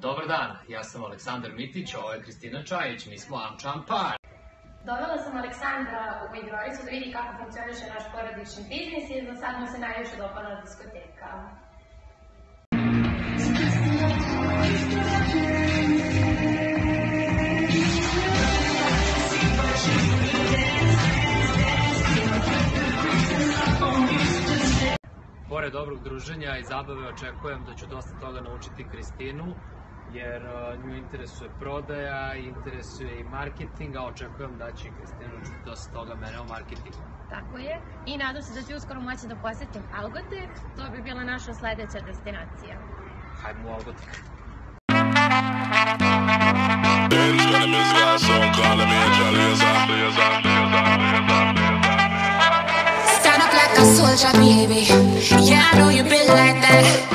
Dobar dan, ja sam Aleksandar Mitić, ovo je Kristina Čajić, mi smo Amčam Par. Dovela sam Aleksandra u Igroricu da vidi kako funkcioniše naš porodični biznis i za sad mu se najviše dopala diskoteka. Pored dobrog druženja i zabave očekujem da ću dosta toga naučiti Kristinu, jer uh, nju interesuje prodaja, interesuje i marketing, a očekujem da će Kristina učiti dosta toga mene o marketingu. Tako je. I nadam se da ću uskoro moći da posetim Algotek. To bi bila naša sledeća destinacija. Hajmo u Algotek. Stand up like a soldier, baby. Yeah, I know you been like that.